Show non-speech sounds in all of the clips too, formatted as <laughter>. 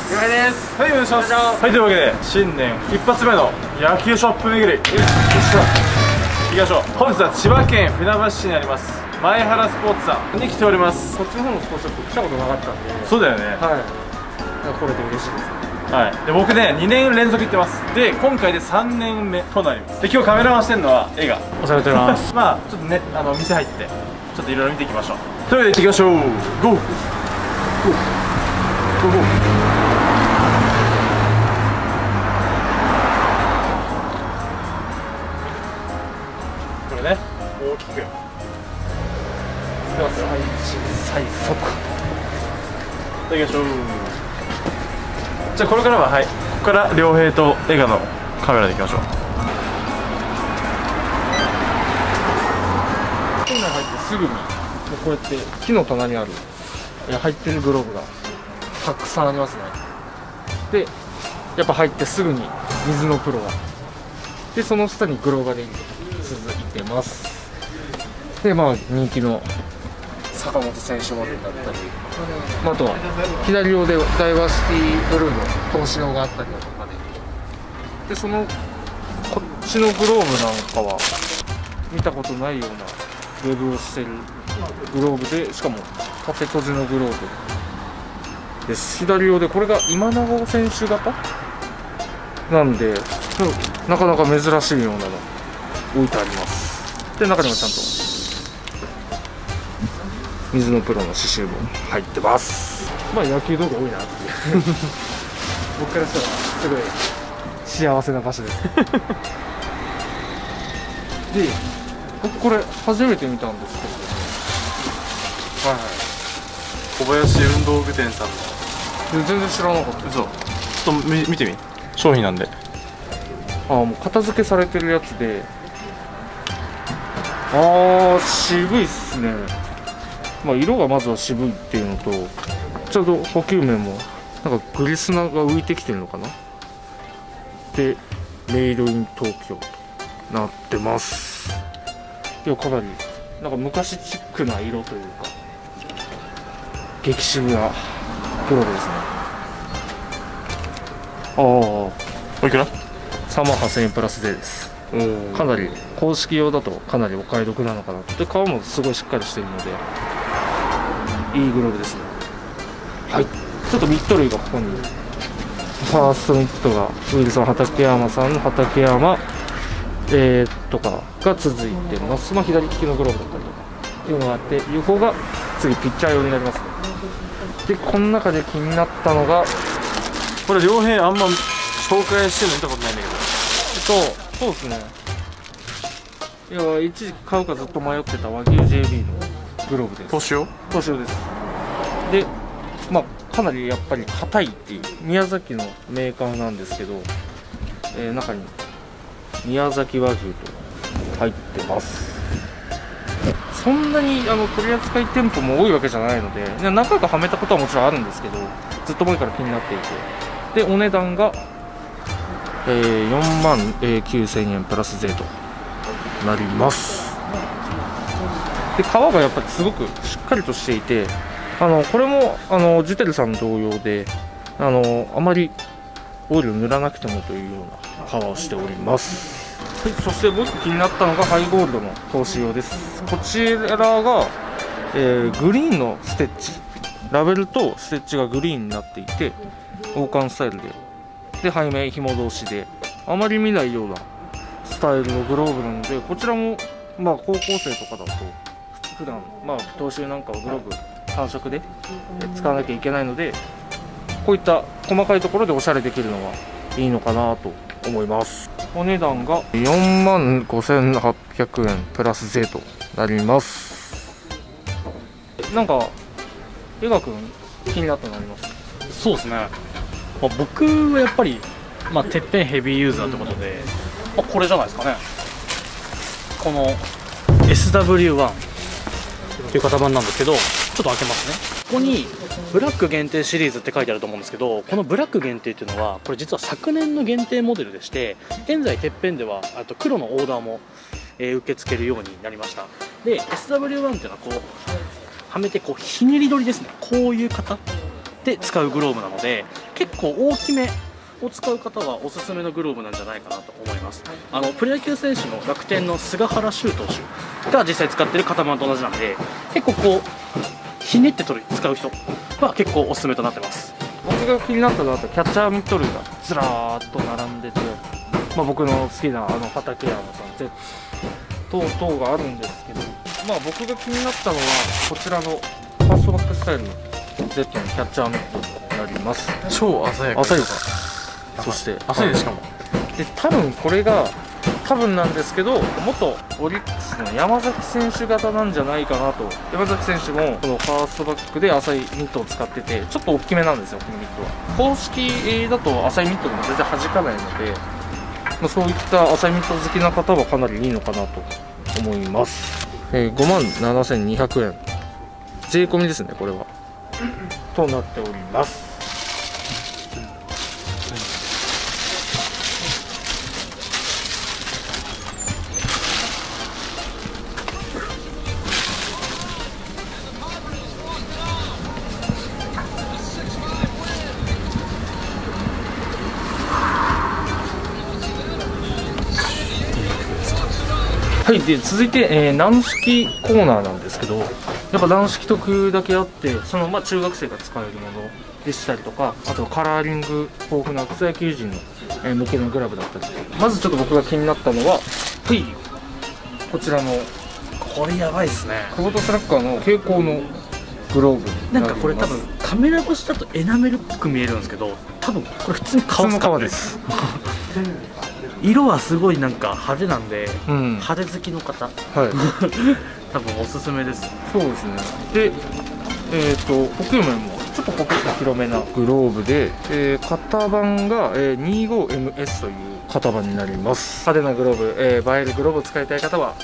です。了解です。はいお願いします。はいというわけで新年一発目の野球ショップ巡り。よっしゃ。行きましょう。本日は千葉県船橋市にあります。前原スポーツさんに来ております。こっちの方のスポーツショップ来たことなかったんで。そうだよね。はい。これで嬉しいですはい、で僕ね2年連続行ってます。で今回で3年目となります。で今日カメラマンしてるのは映画。お世話になっております。<laughs> まあちょっとねあの店入ってちょっといろいろ見ていきましょう。というわけで行ってきましょう。ゴー。ゴー。ゴー。ゴー大きくでは最最速。いきましょう。じゃあこれからははい。ここから良平と映画のカメラでいきましょう。店内入ってすぐにこうやって木の棚にある入ってるグローブがたくさんありますね。でやっぱ入ってすぐに水のプロが。でその下にグローバリング続いてます。でまあ人気の。坂本選手モデルだったり、まあ、あとは左両でダイバーシティブルーの投資用があったりだとかで。でそのこっちのグローブなんかは見たことないようなウェブをしてるグローブでしかも縦閉じのグローブです。左用でこれが今永選手型なんでうんなかなか珍しいようなの置いてあります。で中にもちゃんと水のプロの刺繍も入ってます。まあ野球道具多いなっていう。僕からしたらすごい幸せな場所です。<laughs> で僕これ初めて見たんですけど。はい。はい小林運動具店さん。ので全然知らなかった。嘘。ちょっと見見てみ。商品なんで。ああもう片付けされてるやつで。ああ渋いっすねまあ色がまずは渋いっていうのとちょうど補給面もなんかグリスナが浮いてきてるのかな？でメイドイン東京となってます。いやかなりなんか昔チックな色というか激渋なグローブですね。ああ。おいくら？3万8000円プラスでです。かなり公式用だとかなりお買い得なのかなとで皮もすごいしっかりしてるのでいいグローブですね。はい。ちょっとミット類がここに。ファーストミットがウィルソン畠山さんの畠山えー、とかが続いてます。まあ左利きのグローブだったりとかっていうのがあって横が次ピッチャー用になりますね。でこの中で気になったのがこれ両平あんま紹介してるの見たことないんだけど。そうそうですね。いや一時期買うかずっと迷ってた和牛 JB のグローブです。投資用投資用です。でまあかなりやっぱり硬いっていう宮崎のメーカーなんですけど、えー中に宮崎和牛と入ってます。そんなにあの取り扱い店舗も多いわけじゃないのでで何回かはめたことはもちろんあるんですけどずっと前から気になっていて。でお値段が、えー4万えー9000円プラス税となりますで皮がやっぱりすごくしっかりとしていてあのこれもあのジュテルさん同様であのあまりオイルを塗らなくてもというような皮をしております、はい、そして僕気になったのがハイゴールドの投資用です。こちらが、えーグリーンのステッチ。ラベルとステッチがグリーンになっていて王冠スタイルで。で背面紐同士で。あまり見ないようなスタイルのグローブなのでこちらもまあ高校生とかだと普段まあ投手なんかはグローブ単色でえ使わなきゃいけないのでこういった細かいところでおしゃれできるのはいいのかなと思います。お値段が4万5800円プラス税となります。なんか江川君気になったのあります？そうですね、まあ、僕はやっぱり、まあ、てっぺんヘビーユーザーってことで、まあ、これじゃないですかね。この SW1 っていう型番なんですけどちょっと開けますね。ここにブラック限定シリーズって書いてあると思うんですけどこのブラック限定っていうのはこれ実は昨年の限定モデルでして現在てっぺんではあと黒のオーダーも、えー受け付けるようになりました。で SW1 っていうのはこうはめてこうひねり取りですね。こういう型で使うグローブなので結構大きめを使う方はおすすめのグローブなんじゃないかなと思います。あのプロ野球選手の楽天の菅原修投手が実際使ってる型番と同じなんで結構こうひねって取る使う人は結構おすすめとなってます。僕が気になったのはキャッチャーミット類がずらーっと並んでて、まあ、僕の好きなあの畠山さん Z 等々があるんですけど、まあ、僕が気になったのはこちらのファーストバックスタイルの Z のキャッチャーミットになります。超鮮やか浅いか。そして浅いでしかもで多分これが多分なんですけど元オリックスの山崎選手型なんじゃないかなと。山崎選手もこのファーストバックで浅いミットを使っててちょっと大きめなんですよこのミットは。公式だと浅いミットでも全然弾かないので、まあ、そういった浅いミット好きな方はかなりいいのかなと思います、えー、5万7200円税込みですねこれは。となっております。はい、で続いて、えー軟式コーナーなんですけどやっぱ軟式特だけあってその、まあ、中学生が使えるものでしたりとかあとカラーリング豊富な草野球人の、えー向けのグラブだったり。まずちょっと僕が気になったのははいこちらのこれやばいっすね。久保田スラッガーの蛍光のグローブ。になんかこれ多分カメラ越しだとエナメルっぽく見えるんですけど多分これ普通に普通の革使ってる革です <laughs> 色はすごいなんか派手なんでうん。派手好きの方。はい。<laughs> 多分おすすめです。そうですね。でえっ、と補給面もちょっとポケット広めなグローブで、えー型番が、えー 25MS という型番になります。派手なグローブ、えー映えるグローブを使いたい方は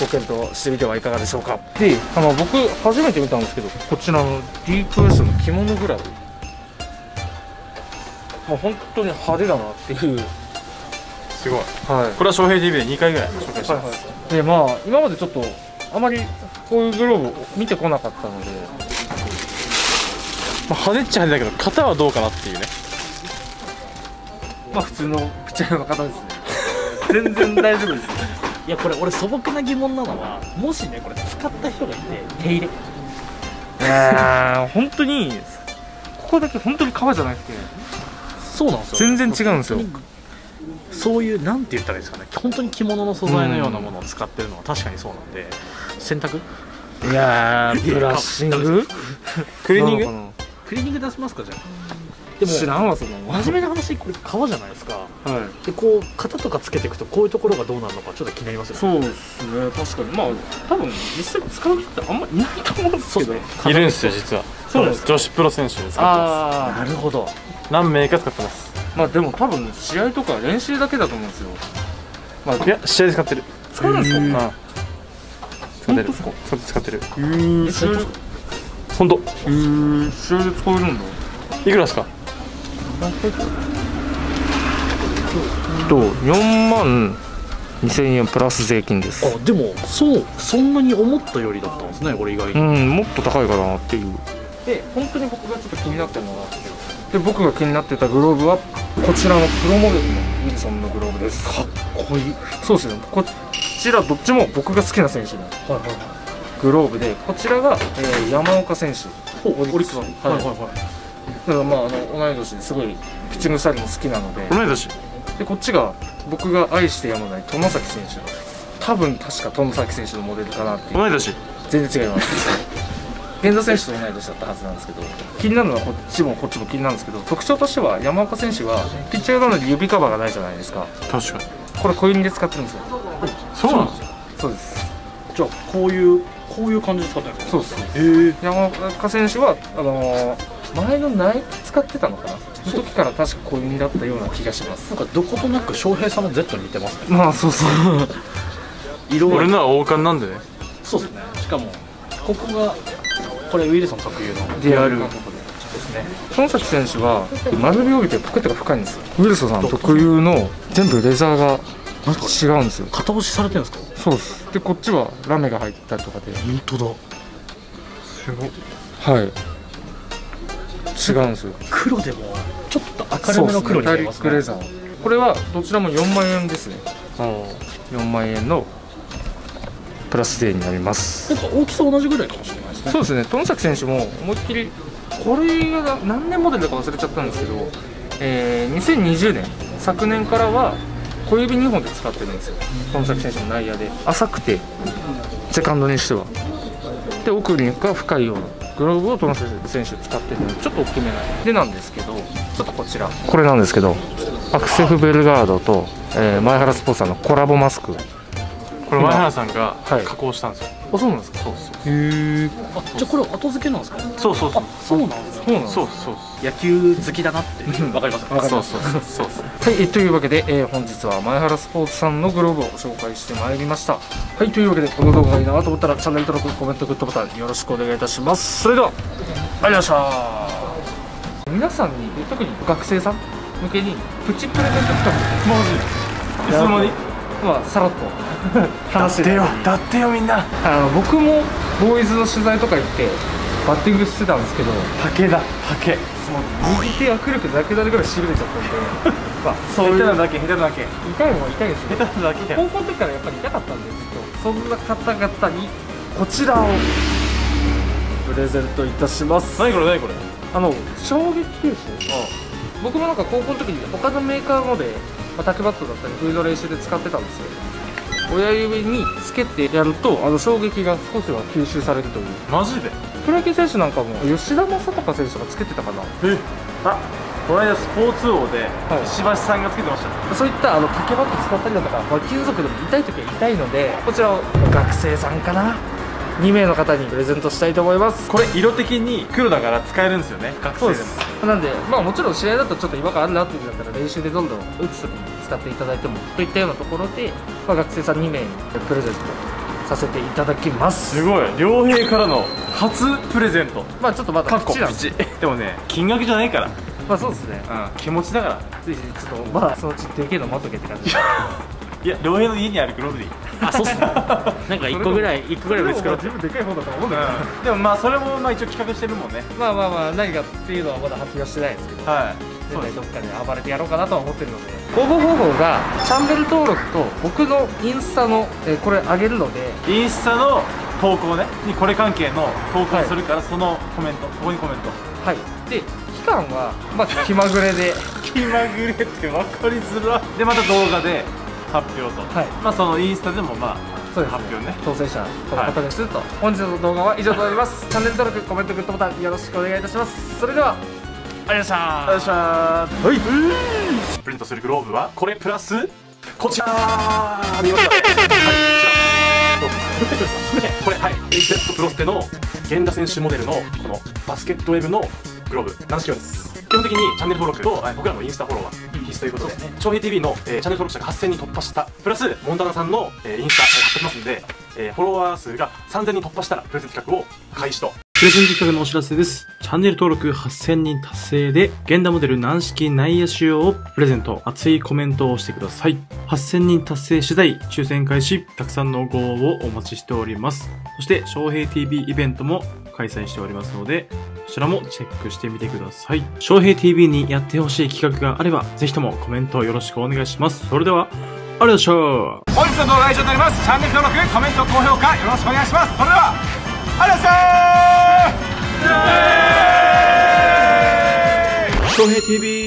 ご検討してみてはいかがでしょうか。であの僕初めて見たんですけどこちらのディープ S の着物グラブ。もう本当に派手だなっていうすごい。はい。これは翔平 TV で2回ぐらい紹介してはいます、はい、でまあ今までちょっとあまりこういうグローブを見てこなかったのでまあ、派手っちゃ派手だけど型はどうかなっていうね。まあ普通のピッチャーの方ですね。全然大丈夫です。いやこれ俺素朴な疑問なのはもしねこれ使った人がいて手入れ。いやー本当にここだけ本当に革じゃなくてそうなんですよ。全然違うんですよそういうなんて言ったらいいですかね。本当に着物の素材のようなものを使ってるのは確かにそうなんで洗濯？いやーブラッシング？クリーニング？クリーニング出しますかじゃあ。なでも知らんわその真面目な話これ革じゃないですか。はい。でこう型とかつけていくとこういうところがどうなるのかちょっと気になりますよね。そうですね確かに。まあ多分実際使う人ってあんまいないと思うんですけど。いるんですよ実は。そうです女子プロ選手で使ってまあなるほど。す何名か使ってます。あまあでも多分試合とか練習だけだと思うんですよ。まあいや試合で使ってる。使うんですか？うん。使ってる。本当ですか？使って使ってる。へー試合で本当。試合で使えるんだいくらですか？と4万2000円プラス税金です。あでもそうそんなに思ったよりだったんですねこれ意外うに、んもっと高いかなっていう。で本当に僕がちょっと気になってるのがあってで僕が気になってたグローブはこちらのプロモデルのウィルソンのグローブです。かっこいい。そうですね。こちらどっちも僕が好きな選手のはいはいはい。グローブでこちらが、えー山岡選手。オリックスの。はい。はいはいはい。だからまああの同い年ですごいピッチングスタイルも好きなので。同い年。でこっちが僕が愛してやまない外崎選手。多分確か外崎選手のモデルかなっていう。同い年。全然違います源田選手と同い年だったはずなんですけど気になるのはこっちもこっちも気になるんですけど特徴としては山岡選手はピッチャーなので指カバーがないじゃないですか。確かに。これ小指で使ってるんですよ。そうなんですよ。そうです。じゃあこういうこういう感じで使ってるんですか？そうです山岡選手はあのー前のナイキ使ってたのかな？その時から確か小指だったような気がします。なんかどことなく翔平さんの Z に似てますね。まあそうそう。色俺のは王冠なんでね。そうですね。しかもここがこれウィルソン特有の。リアルですね。外崎選手は丸みを帯びてポケットが深いんですよ。ウィルソンさん特有の全部レザーが違うんですよ。型押しされてるんですか？そうです。でこっちはラメが入ったりとかで。本当だ。すご。いはい。違うんですよ。黒でもちょっと明るめの黒に見えますね。レザー。これはどちらも4万円ですね。4万円のプラスデーになります。なんか大きさ同じぐらいかもしれないですね。そうですね。富崎選手も思いっきりこれが何年モデルだか忘れちゃったんですけど、えー2020年昨年からは小指2本で使ってるんですよ。富崎選手の内野で。浅くてセカンドにしては。で奥にが深いようなグローブを富崎選手使ってるのでちょっと大きめな。でなんですけどちょっとこちら。これなんですけどアクセフベルガードと、えー前原スポーツさんのコラボマスク。これ前原さんがはい加工したんですよ、あそうなんですか？そうそうへえあじゃあこれ後付けなんですか？そうそうそう。そうなんですそうなんですそうそう野球好きだなってわかりますわかりそうますそう。そうそう。はい、えというわけで、えー本日は前原スポーツさんのグローブを紹介してまいりました。はいというわけでこの動画がいいなと思ったらチャンネル登録コメントグッドボタンよろしくお願いいたします。それではありがとうございました。皆さんに特に学生さん向けにプチプレゼント企画いつの間に？まあさらっと話してだってよみんな。あの僕もボーイズの取材とか行ってバッティングしてたんですけど竹だ竹。その右手握力なくなるぐらいしびれちゃったんで <laughs> まあそういう。下手なだけ下手なだけ。痛いもん痛いですね下手なだけ。高校の時からやっぱり痛かったんでずっとそんな方々にこちらを。プレゼントいたします。何これ何これ？あの衝撃球種。僕もなんか高校の時に他のメーカーので、まあ、タクバットだったりフード練習で使ってたんですよ親指につけてやるとあの衝撃が少しは吸収されるという。マジで？プロ野球選手なんかも吉田正尚選手がつけてたかな。え？あこの間スポーツ王ではい。石橋さんがつけてました。そういったあの竹バット使ったりだとか、まあ、金属でも痛い時は痛いのでこちらを学生さんかな？2名の方にプレゼントしたいと思います。これ色的に黒だから使えるんですよね学生でもなんでまあもちろん試合だとちょっと違和感あるなっていうんだったら練習でどんどん打つ時に使っていただいてもといったようなところで、まあ、学生さん2名にプレゼントさせていただきます。すごい。良平からの初プレゼント。まあちょっとまだかっこんで。でもね金額じゃないから。まあそうですね。うん気持ちだから。ぜひちょっとまあそのうちでけえの待っとけって感じ <laughs> いや良平の家にあるグローブでいいあそうっすね。なんか1個ぐらい1個ぐらい見つけろって自分でかい方だと思うんだけど、うん。でもまあそれもまあ一応企画してるもんね。まあまあまあ何かっていうのはまだ発表してないですけど。はい。そうです。絶対どっかで暴れてやろうかなとは思ってるので。応募方法がチャンネル登録と僕のインスタの、えーこれ上げるので。インスタの投稿ね。にこれ関係の投稿するから、そのコメント。そこにコメント。はい。で期間はまあ気まぐれで。<laughs> 気まぐれって分かりづらでまた動画で発表と、はい。まあそのインスタでもまあそうです発表ね。当選者この方です。と、本日の動画は以上となります。<laughs> チャンネル登録コメントグッドボタンよろしくお願いいたします。それではありがとうございました。よいしょーはい。プリントするグローブはこれプラス？こちら。見ました。はい。こちらこれはい。HZ プロステの源田選手モデルのこのバスケットウェブのグローブ。軟式用です？基本的にチャンネル登録とえ僕らのインスタフォローは必須ということで翔平 TV の、えーチャンネル登録者が8000人突破したプラスモンタナさんの、えーインスタを貼っておきますんで、えーフォロワー数が3000人突破したらプレゼント企画を開始とプレゼント企画のお知らせです。チャンネル登録8000人達成で、現代モデル軟式内野仕様をプレゼント。熱いコメントをしてください。8000人達成次第、抽選開始、たくさんのご応募をお待ちしております。そして、翔平 TV イベントも開催しておりますので、こちらもチェックしてみてください。翔平 TV にやってほしい企画があれば、ぜひともコメントよろしくお願いします。それでは、ありがとうございました。本日の動画は以上になりますチャンネル登録コメント高評価よろしくお願いしますそれではありがとうございました翔平 TV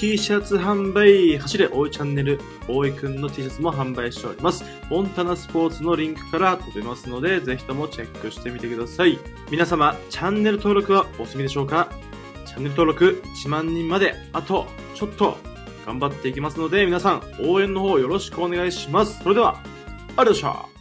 T シャツ販売走れ大井チャンネル大井くんの T シャツも販売しております。モンタナスポーツのリンクから飛べますのでぜひともチェックしてみてください。皆様チャンネル登録はお済みでしょうか？チャンネル登録1万人まであとちょっと頑張っていきますので皆さん応援の方よろしくお願いします。それではありがとうございました。